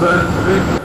Sir.